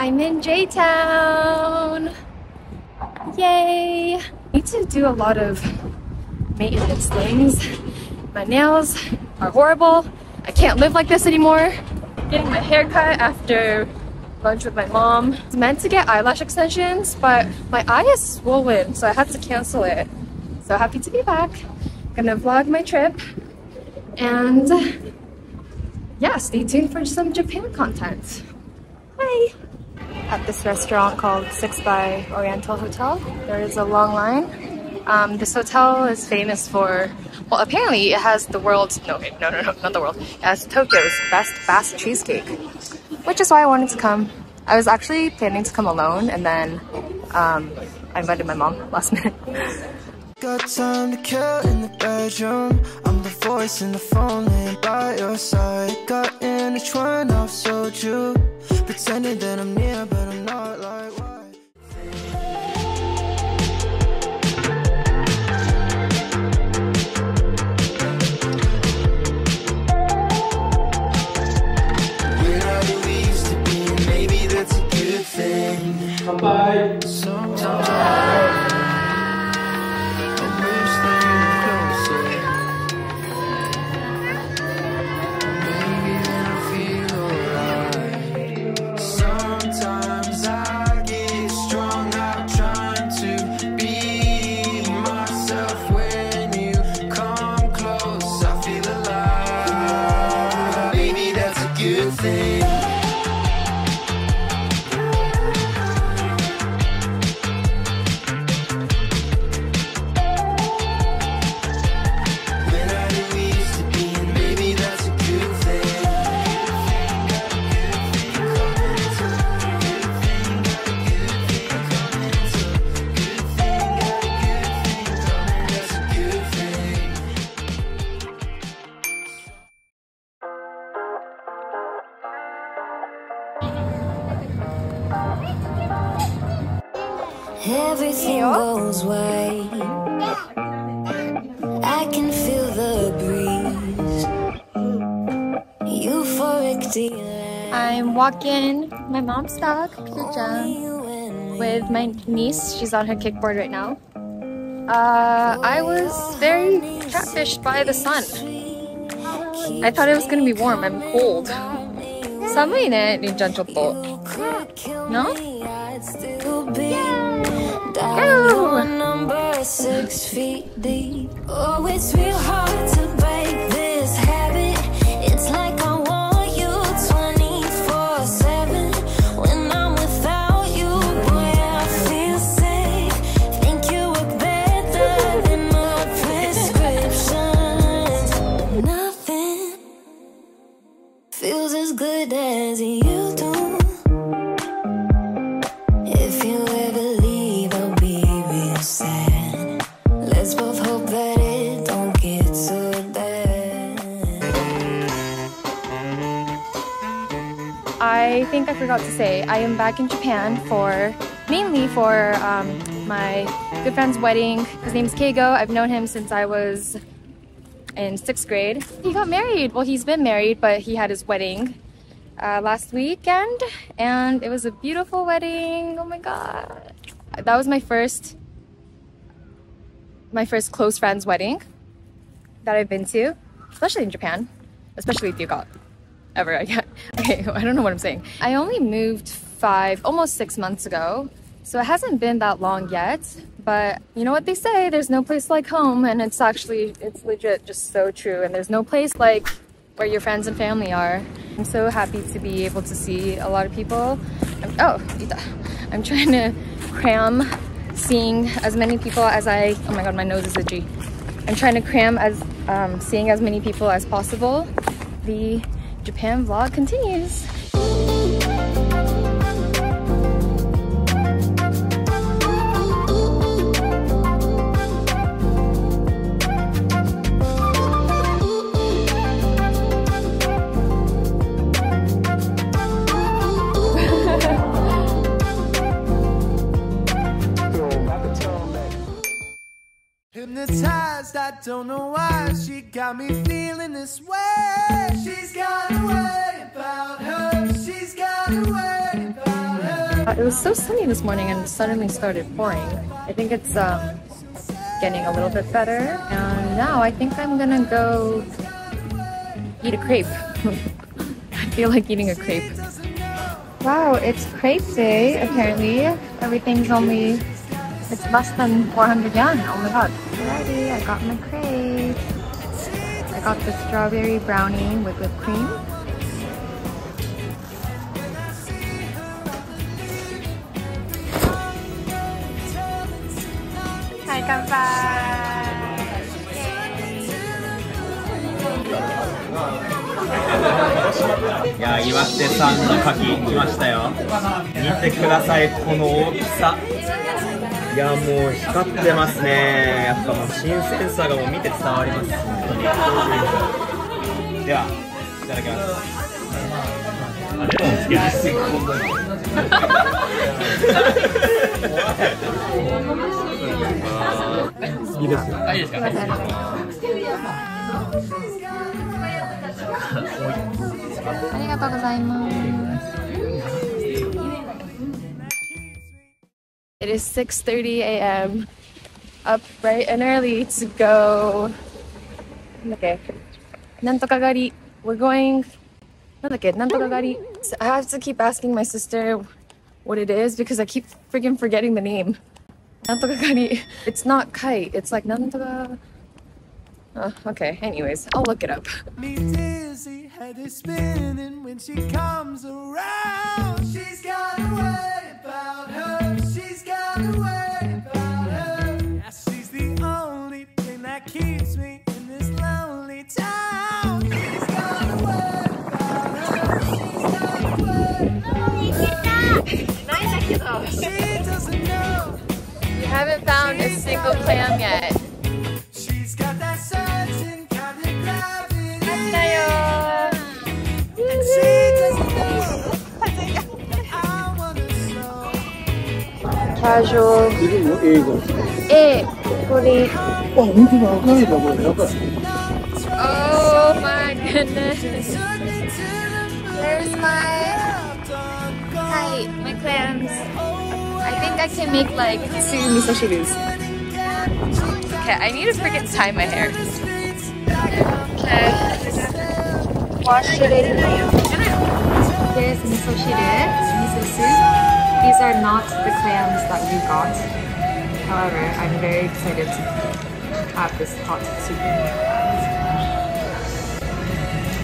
I'm in J-Town. Yay! Need to do a lot of maintenance things. My nails are horrible. I can't live like this anymore. Getting my hair cut after lunch with my mom. I was meant to get eyelash extensions, but my eye is swollen, so I had to cancel it. So happy to be back. Gonna vlog my trip and yeah, stay tuned for some Japan content. Bye! At this restaurant called Six by Oriental Hotel, there is a long line. Um, this hotel is famous for, well, apparently it has the world's, no, no, no, no, not the world, it has Tokyo's best Basque cheesecake, which is why I wanted to come. I was actually planning to come alone and then um, I invited my mom last minute. Got time to kill in the bedroom I'm the voice in the phone laying by your side Got in each one I've Everything goes white. I can feel the breeze. Euphoric delight. I'm walking my mom's dog, with my niece. She's on her kickboard right now. Uh, I was very catfished by the sun. I thought it was gonna be warm. I'm cold. 寒いね、りんちゃんちょっと。な？Forgot to say, I am back in Japan for mainly for um, my good friend's wedding. His name's Keigo. I've known him since I was in sixth grade. He got married. Well, he's been married, but he had his wedding uh, last weekend, and it was a beautiful wedding. Oh my god, that was my first, my first close friend's wedding that I've been to, especially in Japan, especially with you got ever again. Okay, I don't know what I'm saying. I only moved five, almost six months ago, so it hasn't been that long yet. But you know what they say, there's no place like home, and it's actually, it's legit just so true. And there's no place like where your friends and family are. I'm so happy to be able to see a lot of people. I'm, oh, I'm trying to cram seeing as many people as I, oh my god, my nose is itchy. I'm trying to cram as, um, seeing as many people as possible. The Japan vlog continues. I don't know why she got me feeling this way. She's got a way about her. She's got a way about her. Uh, it was so sunny this morning and suddenly started pouring. I think it's um, getting a little bit better. And now I think I'm gonna go eat a crepe. I feel like eating a crepe. Wow, it's crepe day apparently. Everything's only, it's less than 400 yen. Oh my god. Alrighty, I got my crepe. Got the strawberry brownie with whipped cream. Hi, kanpai! いや岩手産の牡蠣来ましたよ見てくださいこの大きさいやもう光ってますね。やっぱもう新鮮さがもう見て伝わります。本当にではいただきます。いいですよ。いい。ですかありがとうございます。It is 6:30 a.m. Up bright and early to go. Okay. Nantokagari. We're going. Nantokagari. So I have to keep asking my sister what it is because I keep freaking forgetting the name. Nantokagari. It's not kite. It's like nantoka. Oh, uh, okay. Anyways, I'll look it up. Me dizzy, head is spinning when she comes around. She's got. She's know. Casual. 英語。 A. これ。あ、本当だ。赤いだこれ。やばい。 Oh my goodness. There's my hi, my clams. I think I can make like two miso shirus. Okay, I need to freaking tie my hair. Okay. Wash it in. Here's miso shiru, miso soup. These are not the clams that we got. However, I'm very excited to have this hot soup.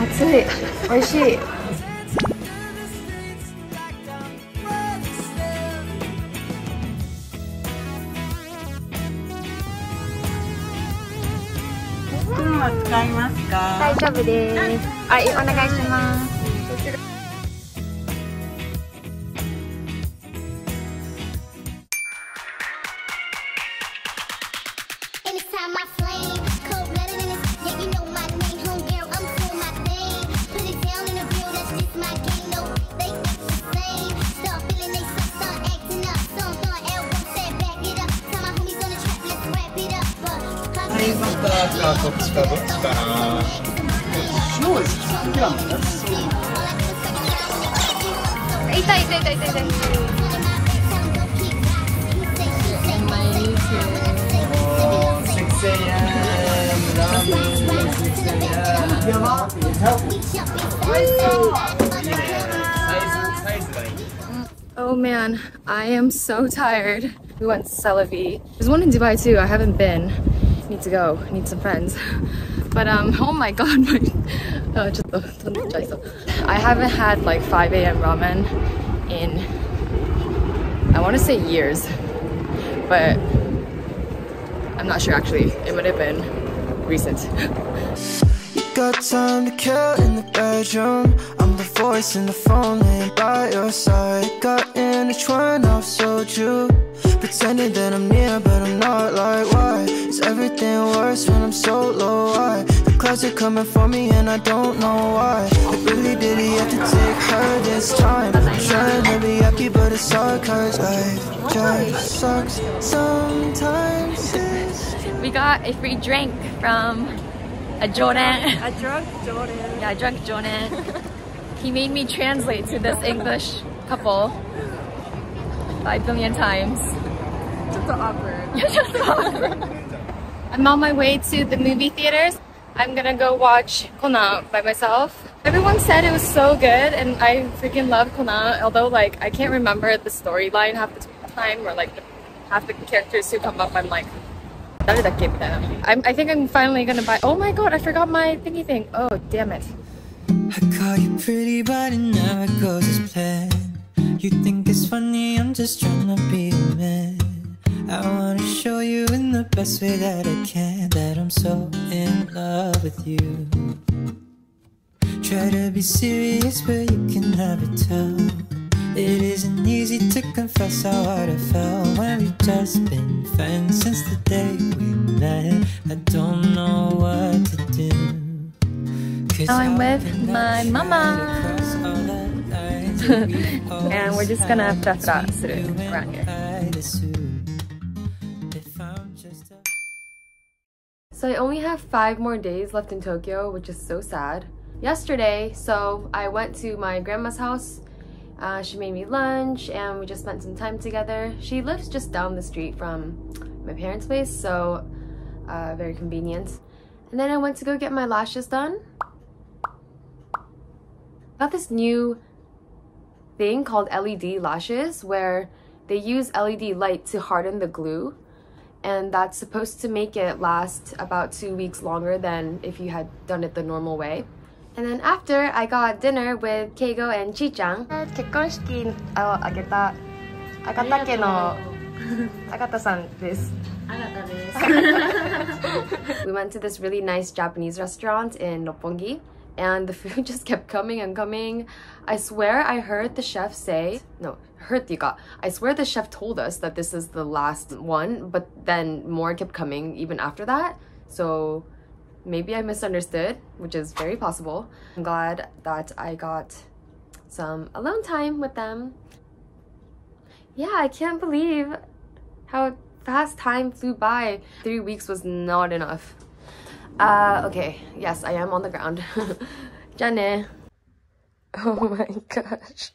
熱い美味しい 大丈夫ですはいお願いします こっちかどっちかな痛い痛い痛い痛い痛い Oh man, I am so tired. We went to. There's one in Dubai too. I haven't been. Need to go. Need some friends. But um, oh my god, my uh, I haven't had like 5 a.m. ramen in I want to say years, but I'm not sure actually. It would have been recent. Got time to kill in the bedroom. I'm the voice in the phone laying by your side. Got in each one I've sold you. Pretending that I'm near, but I'm not like why? Is everything worse when I'm so low? Why? The clouds are coming for me and I don't know why. Like really did he have to take her this time? I'm trying to be happy, but it's hard cause life just sucks sometimes. We got a free drink from a Jordan. A drunk Jordan. Yeah, I drunk Jordan. he made me translate to this English couple. five billion times. Just awkward. Just awkward. I'm on my way to the movie theaters. I'm gonna go watch Conan by myself. Everyone said it was so good and I freaking love Conan, although like I can't remember the storyline half the time or like the, half the characters who come up I'm like I'm, I think I'm finally gonna buy oh my god I forgot my thingy thing oh damn it I call you pretty, but it never goes as planned. You think it's funny, I'm just trying to be a man. I wanna show you in the best way that I can that I'm so in love with you. Try to be serious, but you can never tell. It isn't easy to confess how hard I felt when we've just been friends since the day we met. I don't know what to do. Now I'm with my mama. across all the lines that we And we're just gonna fluff it out around here. I'd assume if I'm just a So I only have five more days left in Tokyo, which is so sad. Yesterday, so I went to my grandma's house. Uh, she made me lunch and we just spent some time together. She lives just down the street from my parents' place, so uh, very convenient. And then I went to go get my lashes done. Got this new thing called LED lashes where they use LED light to harden the glue and that's supposed to make it last about two weeks longer than if you had done it the normal way. And then after, I got dinner with Keigo and Chichang. we went to this really nice Japanese restaurant in Roppongi, and the food just kept coming and coming. I swear I heard the chef say, no, heard you got. I swear the chef told us that this is the last one, but then more kept coming even after that. So maybe I misunderstood, which is very possible. I'm glad that I got some alone time with them. Yeah, I can't believe how fast time flew by. Three weeks was not enough. Uh, okay, yes, I am on the ground. Jane. Oh my gosh.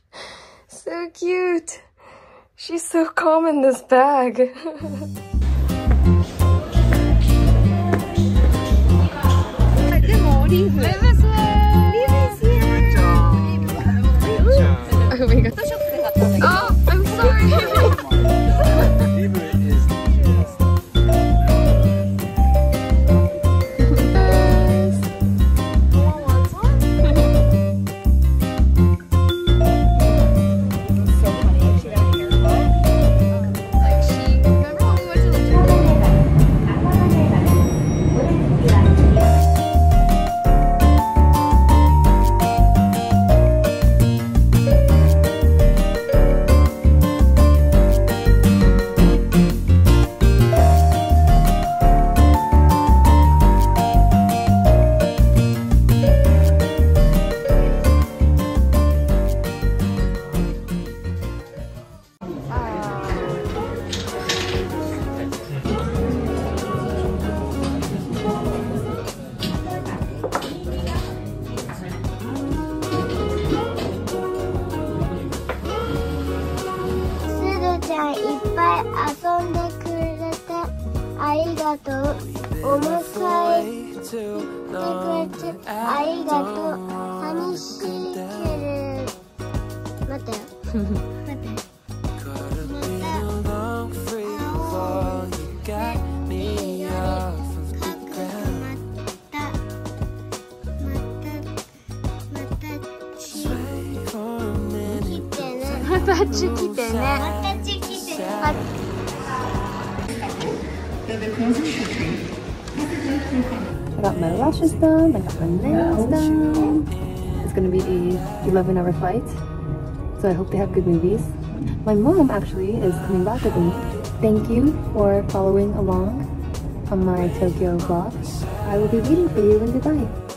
So cute. She's so calm in this bag. Oh くれて。ありがとう寂しいけど待って。よ待って。またチキて。ね。またチキて。また。I got my lashes done, I got my nails done. It's gonna be a 11 hour flight, so I hope they have good movies. My mom actually is coming back with me. Thank you for following along on my Tokyo vlog. I will be waiting for you in Dubai.